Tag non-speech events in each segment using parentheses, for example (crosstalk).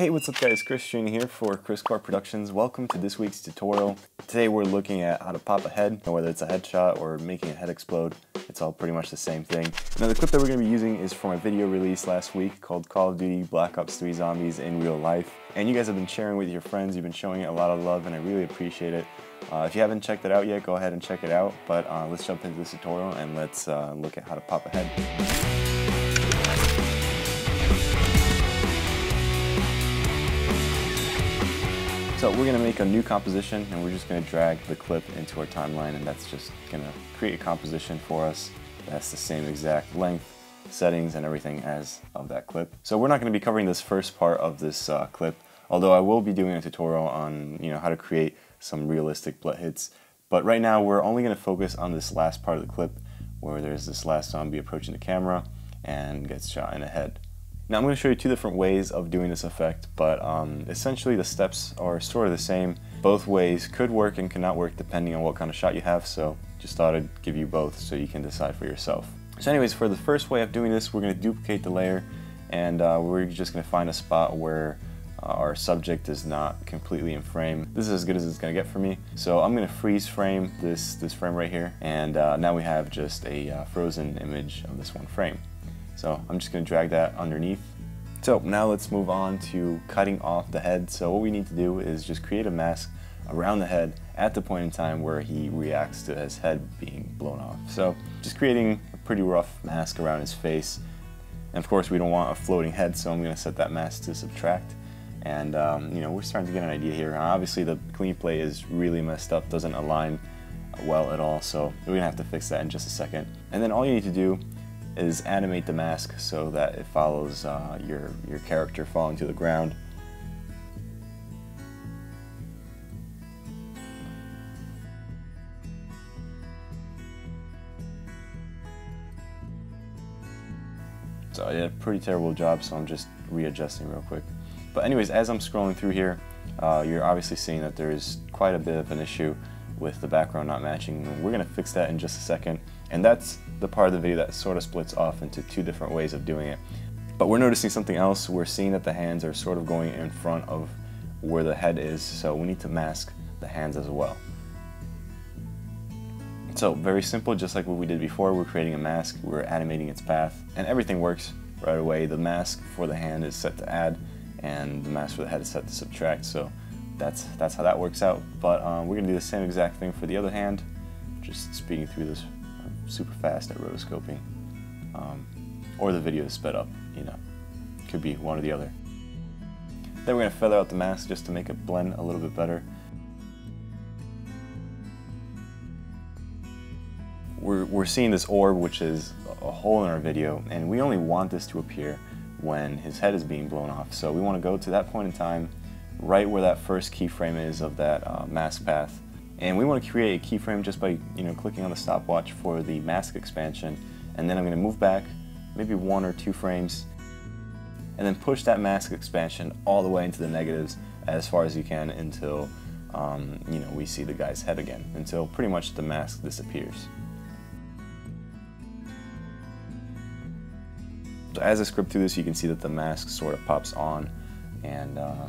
Hey, what's up guys? Kris Truini here for Kriscoart Productions. Welcome to this week's tutorial. Today we're looking at how to pop a head, whether it's a headshot or making a head explode. It's all pretty much the same thing. Now the clip that we're going to be using is from a video released last week called Call of Duty Black Ops 3 Zombies in Real Life. And you guys have been sharing with your friends, you've been showing it a lot of love and I really appreciate it. Uh, if you haven't checked it out yet, go ahead and check it out. But uh, let's jump into this tutorial and let's uh, look at how to pop a head. So we're gonna make a new composition and we're just gonna drag the clip into our timeline and that's just gonna create a composition for us that's the same exact length, settings, and everything as of that clip. So we're not gonna be covering this first part of this uh, clip, although I will be doing a tutorial on you know how to create some realistic blood hits. But right now we're only gonna focus on this last part of the clip where there's this last zombie approaching the camera and gets shot in the head. Now I'm going to show you two different ways of doing this effect, but um, essentially the steps are sort of the same. Both ways could work and cannot work depending on what kind of shot you have, so just thought I'd give you both so you can decide for yourself. So anyways, for the first way of doing this, we're going to duplicate the layer, and uh, we're just going to find a spot where uh, our subject is not completely in frame. This is as good as it's going to get for me. So I'm going to freeze frame this, this frame right here, and uh, now we have just a uh, frozen image of this one frame. So I'm just going to drag that underneath. So now let's move on to cutting off the head. So what we need to do is just create a mask around the head at the point in time where he reacts to his head being blown off. So just creating a pretty rough mask around his face. And of course we don't want a floating head, so I'm going to set that mask to subtract. And um, you know, we're starting to get an idea here. Obviously the clean plate is really messed up, doesn't align well at all, so we're to have to fix that in just a second. And then all you need to do is animate the mask so that it follows uh, your, your character falling to the ground. So I did a pretty terrible job, so I'm just readjusting real quick. But anyways, as I'm scrolling through here, uh, you're obviously seeing that there is quite a bit of an issue with the background not matching. We're going to fix that in just a second. And that's the part of the video that sort of splits off into two different ways of doing it. But we're noticing something else. We're seeing that the hands are sort of going in front of where the head is, so we need to mask the hands as well. So very simple, just like what we did before, we're creating a mask, we're animating its path, and everything works right away. The mask for the hand is set to add, and the mask for the head is set to subtract, so that's, that's how that works out. But um, we're gonna do the same exact thing for the other hand, just speeding through this super fast at rotoscoping. Um, or the video is sped up, you know. Could be one or the other. Then we're going to feather out the mask just to make it blend a little bit better. We're, we're seeing this orb, which is a hole in our video, and we only want this to appear when his head is being blown off. So we want to go to that point in time, right where that first keyframe is of that uh, mask path, and we want to create a keyframe just by you know clicking on the stopwatch for the mask expansion. And then I'm going to move back maybe one or two frames and then push that mask expansion all the way into the negatives as far as you can until um, you know we see the guy's head again, until pretty much the mask disappears. So as I script through this, you can see that the mask sort of pops on and uh,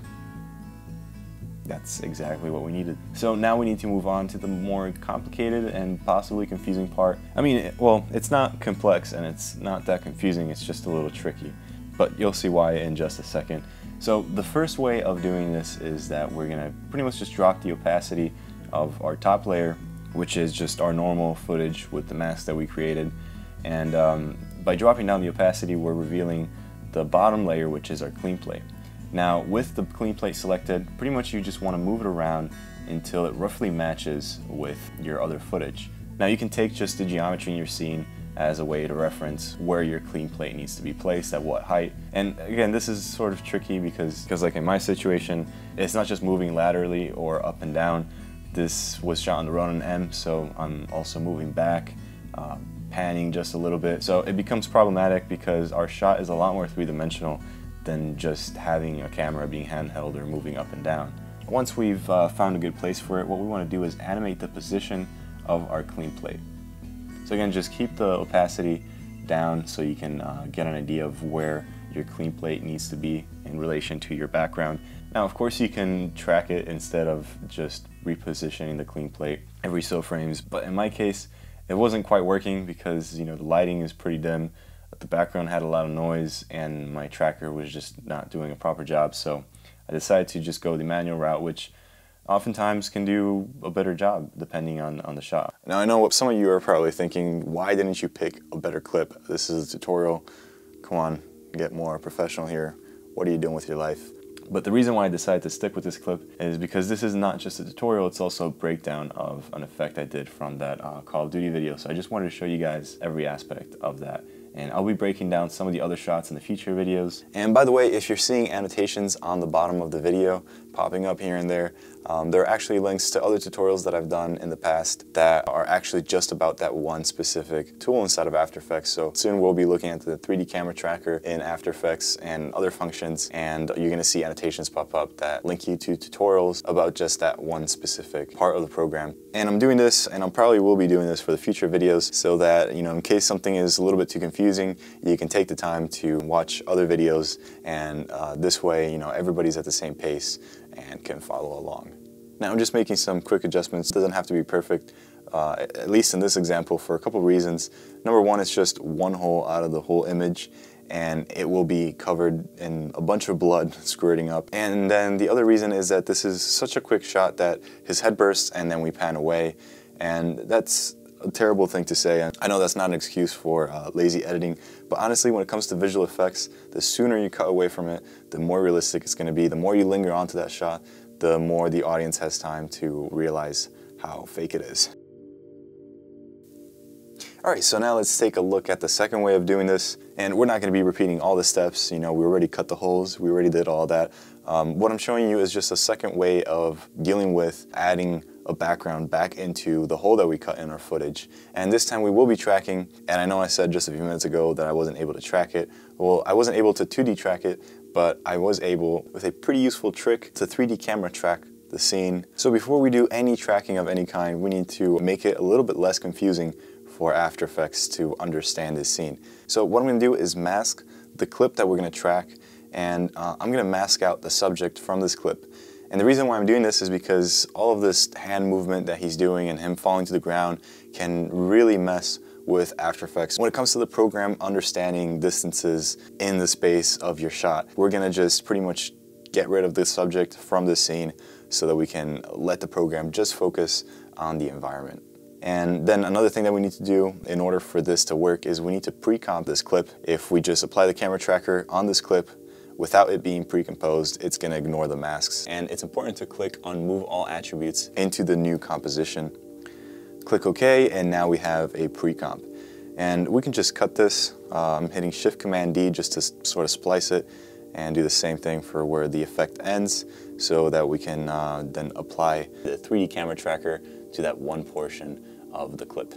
that's exactly what we needed. So now we need to move on to the more complicated and possibly confusing part. I mean, well, it's not complex and it's not that confusing, it's just a little tricky. But you'll see why in just a second. So the first way of doing this is that we're gonna pretty much just drop the opacity of our top layer, which is just our normal footage with the mask that we created. And um, by dropping down the opacity, we're revealing the bottom layer, which is our clean plate. Now with the clean plate selected, pretty much you just want to move it around until it roughly matches with your other footage. Now you can take just the geometry in your scene as a way to reference where your clean plate needs to be placed at what height. And again, this is sort of tricky because, because like in my situation, it's not just moving laterally or up and down. This was shot on the Ronin M, so I'm also moving back, uh, panning just a little bit. So it becomes problematic because our shot is a lot more three-dimensional than just having a camera being handheld or moving up and down. Once we've uh, found a good place for it, what we want to do is animate the position of our clean plate. So again, just keep the opacity down so you can uh, get an idea of where your clean plate needs to be in relation to your background. Now, of course, you can track it instead of just repositioning the clean plate every so frames, but in my case, it wasn't quite working because, you know, the lighting is pretty dim, the background had a lot of noise, and my tracker was just not doing a proper job, so I decided to just go the manual route, which oftentimes can do a better job depending on, on the shot. Now I know what some of you are probably thinking, why didn't you pick a better clip? This is a tutorial, come on, get more professional here. What are you doing with your life? But the reason why I decided to stick with this clip is because this is not just a tutorial, it's also a breakdown of an effect I did from that uh, Call of Duty video. So I just wanted to show you guys every aspect of that and I'll be breaking down some of the other shots in the future videos. And by the way, if you're seeing annotations on the bottom of the video popping up here and there, um, there are actually links to other tutorials that I've done in the past that are actually just about that one specific tool inside of After Effects. So soon we'll be looking at the 3D camera tracker in After Effects and other functions, and you're gonna see annotations pop up that link you to tutorials about just that one specific part of the program. And I'm doing this, and I probably will be doing this for the future videos so that, you know, in case something is a little bit too confusing, you can take the time to watch other videos, and uh, this way, you know, everybody's at the same pace and can follow along. Now I'm just making some quick adjustments. It doesn't have to be perfect, uh, at least in this example for a couple reasons. Number one, it's just one hole out of the whole image and it will be covered in a bunch of blood (laughs) squirting up. And then the other reason is that this is such a quick shot that his head bursts and then we pan away. And that's a terrible thing to say. I know that's not an excuse for uh, lazy editing, but honestly, when it comes to visual effects, the sooner you cut away from it, the more realistic it's gonna be. The more you linger onto that shot, the more the audience has time to realize how fake it is. All right, so now let's take a look at the second way of doing this. And we're not gonna be repeating all the steps. You know, we already cut the holes, we already did all that. Um, what I'm showing you is just a second way of dealing with adding a background back into the hole that we cut in our footage. And this time we will be tracking, and I know I said just a few minutes ago that I wasn't able to track it. Well, I wasn't able to 2D track it, but I was able, with a pretty useful trick, to 3D camera track the scene. So before we do any tracking of any kind, we need to make it a little bit less confusing for After Effects to understand this scene. So what I'm gonna do is mask the clip that we're gonna track, and uh, I'm gonna mask out the subject from this clip. And the reason why I'm doing this is because all of this hand movement that he's doing and him falling to the ground can really mess with After Effects. When it comes to the program understanding distances in the space of your shot, we're gonna just pretty much get rid of the subject from the scene so that we can let the program just focus on the environment. And then another thing that we need to do in order for this to work is we need to pre-comp this clip. If we just apply the camera tracker on this clip, Without it being pre-composed, it's gonna ignore the masks. And it's important to click on Move All Attributes into the new composition. Click OK, and now we have a pre-comp. And we can just cut this. I'm hitting Shift Command D just to sort of splice it and do the same thing for where the effect ends so that we can uh, then apply the 3D camera tracker to that one portion of the clip.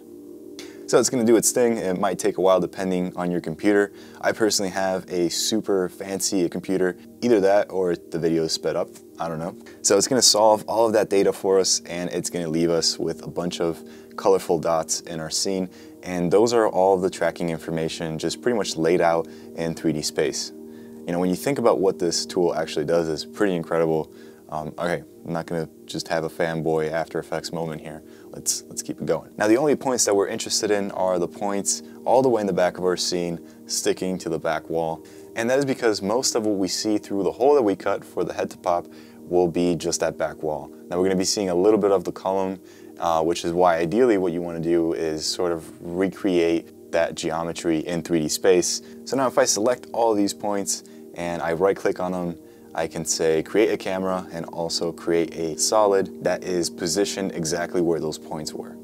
So it's gonna do its thing. It might take a while depending on your computer. I personally have a super fancy computer, either that or the video is sped up, I don't know. So it's gonna solve all of that data for us and it's gonna leave us with a bunch of colorful dots in our scene. And those are all the tracking information just pretty much laid out in 3D space. You know, when you think about what this tool actually does, it's pretty incredible. Um, okay, I'm not gonna just have a fanboy After Effects moment here. Let's, let's keep it going. Now the only points that we're interested in are the points all the way in the back of our scene, sticking to the back wall. And that is because most of what we see through the hole that we cut for the head to pop will be just that back wall. Now we're gonna be seeing a little bit of the column, uh, which is why ideally what you wanna do is sort of recreate that geometry in 3D space. So now if I select all these points and I right click on them, I can say create a camera and also create a solid that is positioned exactly where those points were.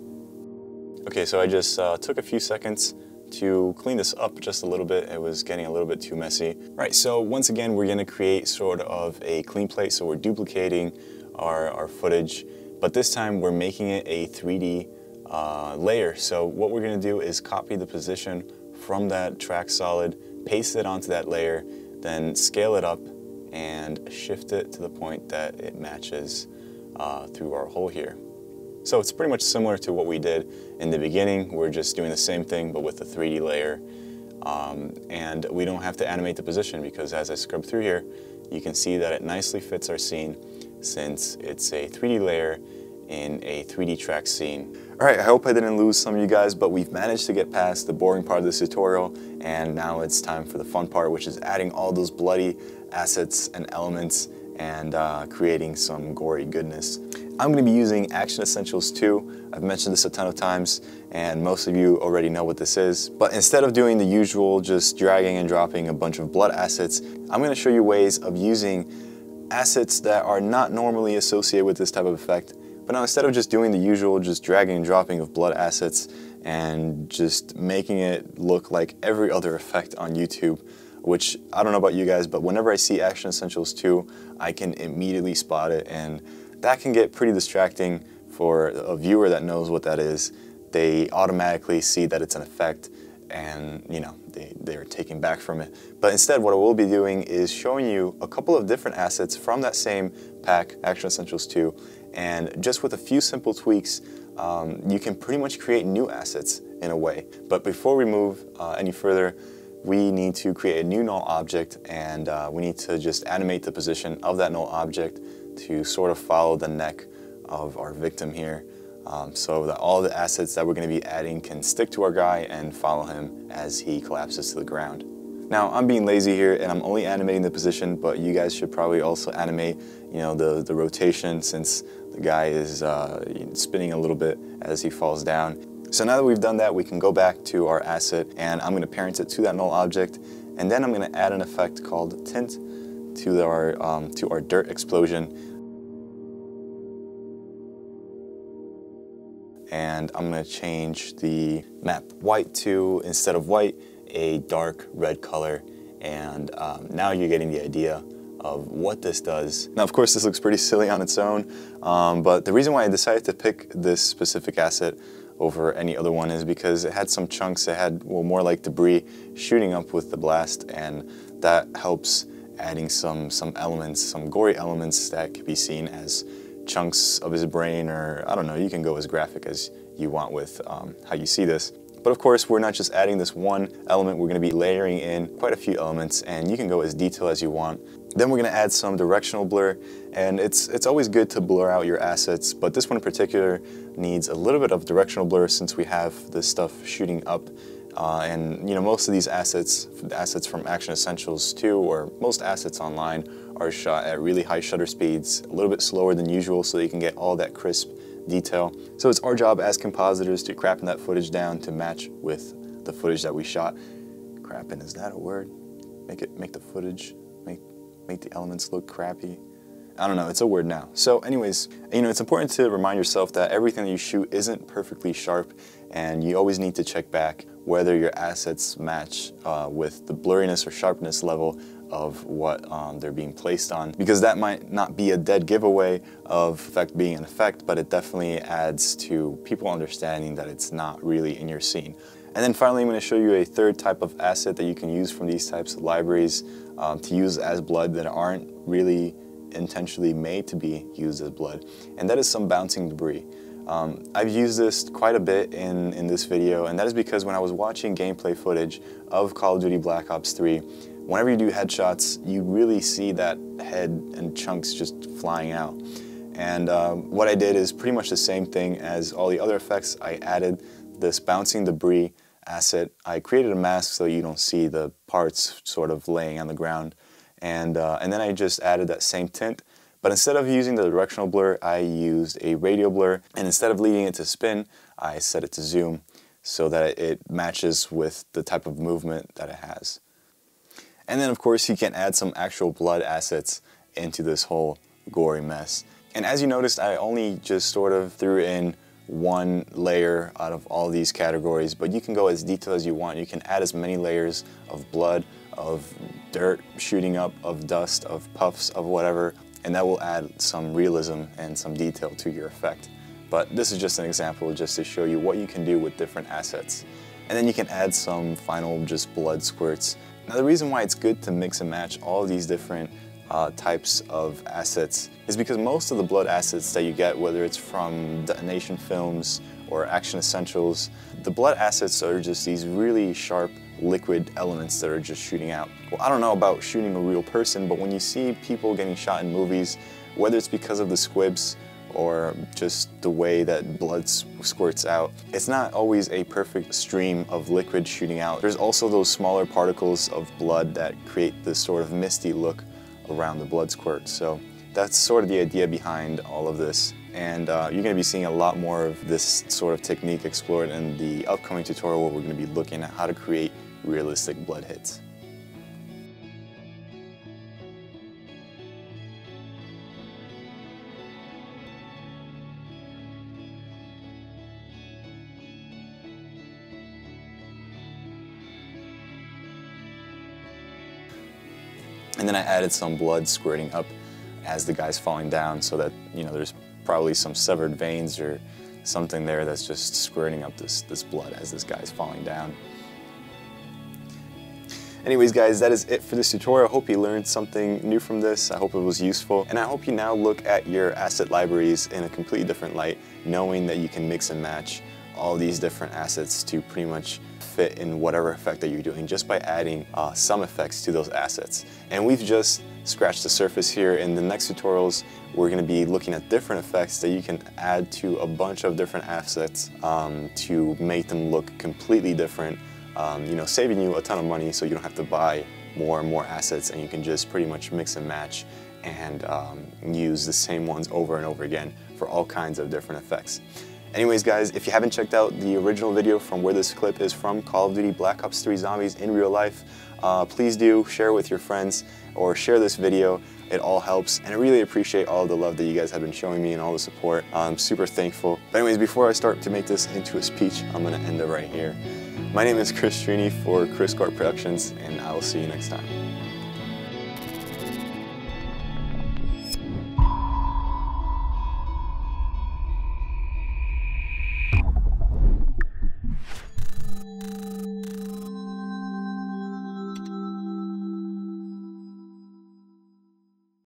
Okay, so I just uh, took a few seconds to clean this up just a little bit. It was getting a little bit too messy. Right, so once again, we're gonna create sort of a clean plate. So we're duplicating our, our footage, but this time we're making it a 3D uh, layer. So what we're gonna do is copy the position from that track solid, paste it onto that layer, then scale it up and shift it to the point that it matches uh, through our hole here. So it's pretty much similar to what we did in the beginning. We're just doing the same thing but with a 3D layer. Um, and we don't have to animate the position because as I scrub through here, you can see that it nicely fits our scene since it's a 3D layer in a 3D track scene. All right, I hope I didn't lose some of you guys, but we've managed to get past the boring part of this tutorial, and now it's time for the fun part, which is adding all those bloody assets and elements and uh, creating some gory goodness. I'm gonna be using Action Essentials 2. I've mentioned this a ton of times, and most of you already know what this is. But instead of doing the usual, just dragging and dropping a bunch of blood assets, I'm gonna show you ways of using assets that are not normally associated with this type of effect but now instead of just doing the usual, just dragging and dropping of blood assets and just making it look like every other effect on YouTube, which I don't know about you guys, but whenever I see Action Essentials 2, I can immediately spot it and that can get pretty distracting for a viewer that knows what that is. They automatically see that it's an effect and you know they, they're taking back from it. But instead what I will be doing is showing you a couple of different assets from that same pack, Action Essentials 2, and just with a few simple tweaks, um, you can pretty much create new assets in a way. But before we move uh, any further, we need to create a new null object and uh, we need to just animate the position of that null object to sort of follow the neck of our victim here um, so that all the assets that we're going to be adding can stick to our guy and follow him as he collapses to the ground. Now I'm being lazy here and I'm only animating the position but you guys should probably also animate you know the, the rotation since the guy is uh, spinning a little bit as he falls down. So now that we've done that, we can go back to our asset and I'm going to parent it to that null object. And then I'm going to add an effect called tint to our, um, to our dirt explosion. And I'm going to change the map white to, instead of white, a dark red color. And um, now you're getting the idea of what this does. Now, of course, this looks pretty silly on its own, um, but the reason why I decided to pick this specific asset over any other one is because it had some chunks, it had, well, more like debris shooting up with the blast, and that helps adding some, some elements, some gory elements that could be seen as chunks of his brain, or I don't know, you can go as graphic as you want with um, how you see this. But of course, we're not just adding this one element, we're gonna be layering in quite a few elements and you can go as detailed as you want. Then we're gonna add some directional blur and it's, it's always good to blur out your assets, but this one in particular needs a little bit of directional blur since we have this stuff shooting up uh, and you know most of these assets, assets from Action Essentials 2 or most assets online are shot at really high shutter speeds, a little bit slower than usual so you can get all that crisp detail. So it's our job as compositors to crapping that footage down to match with the footage that we shot. Crapping, is that a word? Make it, make the footage, make, make the elements look crappy. I don't know, it's a word now. So anyways, you know, it's important to remind yourself that everything that you shoot isn't perfectly sharp and you always need to check back whether your assets match uh, with the blurriness or sharpness level of what um, they're being placed on because that might not be a dead giveaway of effect being an effect but it definitely adds to people understanding that it's not really in your scene. And then finally I'm going to show you a third type of asset that you can use from these types of libraries um, to use as blood that aren't really intentionally made to be used as blood and that is some bouncing debris. Um, I've used this quite a bit in, in this video and that is because when I was watching gameplay footage of Call of Duty Black Ops 3 whenever you do headshots, you really see that head and chunks just flying out. And um, what I did is pretty much the same thing as all the other effects. I added this bouncing debris asset. I created a mask so you don't see the parts sort of laying on the ground. And, uh, and then I just added that same tint. But instead of using the directional blur, I used a radial blur. And instead of leading it to spin, I set it to zoom so that it matches with the type of movement that it has. And then of course you can add some actual blood assets into this whole gory mess. And as you noticed, I only just sort of threw in one layer out of all these categories, but you can go as detailed as you want. You can add as many layers of blood, of dirt shooting up, of dust, of puffs, of whatever, and that will add some realism and some detail to your effect. But this is just an example just to show you what you can do with different assets. And then you can add some final just blood squirts now the reason why it's good to mix and match all these different uh, types of assets is because most of the blood assets that you get, whether it's from Detonation Films or Action Essentials, the blood assets are just these really sharp liquid elements that are just shooting out. Well, I don't know about shooting a real person, but when you see people getting shot in movies, whether it's because of the squibs or just the way that blood squirts out. It's not always a perfect stream of liquid shooting out. There's also those smaller particles of blood that create this sort of misty look around the blood squirt. So that's sort of the idea behind all of this. And uh, you're going to be seeing a lot more of this sort of technique explored in the upcoming tutorial where we're going to be looking at how to create realistic blood hits. And then I added some blood squirting up as the guy's falling down so that, you know, there's probably some severed veins or something there that's just squirting up this, this blood as this guy's falling down. Anyways guys, that is it for this tutorial. I hope you learned something new from this. I hope it was useful. And I hope you now look at your asset libraries in a completely different light, knowing that you can mix and match all these different assets to pretty much fit in whatever effect that you're doing just by adding uh, some effects to those assets. And we've just scratched the surface here. In the next tutorials, we're going to be looking at different effects that you can add to a bunch of different assets um, to make them look completely different, um, you know, saving you a ton of money so you don't have to buy more and more assets and you can just pretty much mix and match and um, use the same ones over and over again for all kinds of different effects. Anyways guys, if you haven't checked out the original video from where this clip is from, Call of Duty Black Ops 3 Zombies in real life, uh, please do share it with your friends or share this video. It all helps and I really appreciate all the love that you guys have been showing me and all the support. I'm super thankful. But anyways, before I start to make this into a speech, I'm gonna end it right here. My name is Kris Truini for Kriscoart Productions and I will see you next time.